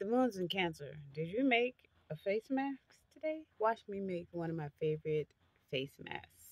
The moon's in Cancer. Did you make a face mask today? Watch me make one of my favorite face masks.